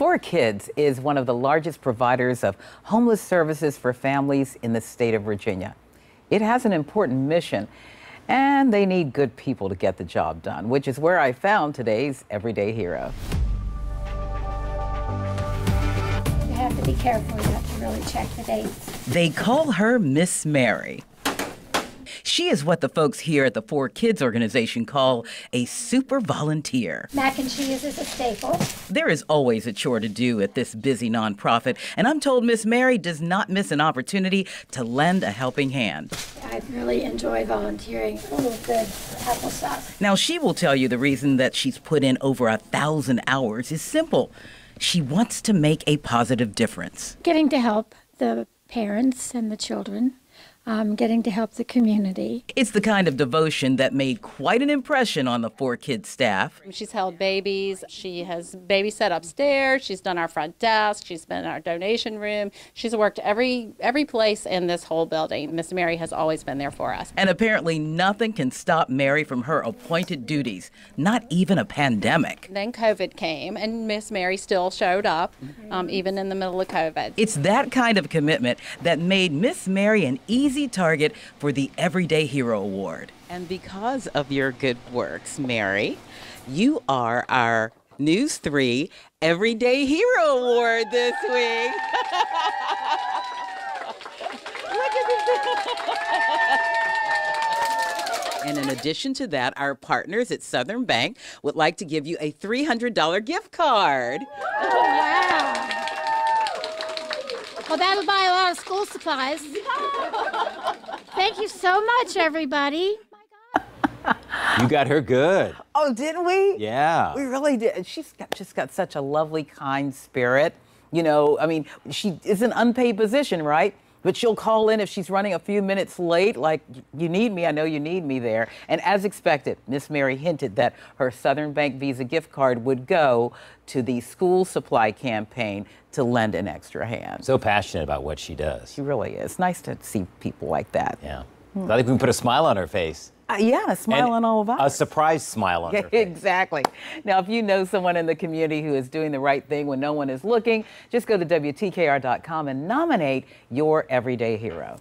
ForKids is one of the largest providers of homeless services for families in the state of Virginia. It has an important mission, and they need good people to get the job done, which is where I found today's everyday hero. You have to be careful. You have to really check the dates. They call her Miss Mary. She is what the folks here at the ForKids organization call a super volunteer. Mac and cheese is a staple. There is always a chore to do at this busy nonprofit, and I'm told Miss Mary does not miss an opportunity to lend a helping hand. I really enjoy volunteering. Oh, good applesauce. Now, she will tell you the reason that she's put in over a thousand hours is simple. She wants to make a positive difference. Getting to help the parents and the children um, getting to help the community. It's the kind of devotion that made quite an impression on the ForKids staff. She's held babies. She has babysat upstairs. She's done our front desk. She's been in our donation room. She's worked every every place in this whole building. Miss Mary has always been there for us. And apparently nothing can stop Mary from her appointed duties, not even a pandemic. Then COVID came, and Miss Mary still showed up, um, even in the middle of COVID. It's that kind of commitment that made Miss Mary an easy easy target for the Everyday Hero Award. And because of your good works, Mary, you are our News 3 Everyday Hero Award this week. And in addition to that, our partners at Southern Bank would like to give you a $300 gift card. Oh, wow. Well, that'll buy a lot of school supplies. Thank you so much, everybody. You got her good. Oh, didn't we? Yeah. We really did. She's got, just got such a lovely, kind spirit. You know, I mean, she is an unpaid position, right? But she'll call in if she's running a few minutes late, like, you need me, I know you need me there. And as expected, Miss Mary hinted that her Southern Bank Visa gift card would go to the school supply campaign to lend an extra hand. So passionate about what she does. She really is. Nice to see people like that. Yeah. I think we can put a smile on her face. Uh, yeah, a smile And on all of us. A surprise smile on Yeah, her face. exactly. Now, if you know someone in the community who is doing the right thing when no one is looking, just go to WTKR.com and nominate your everyday hero.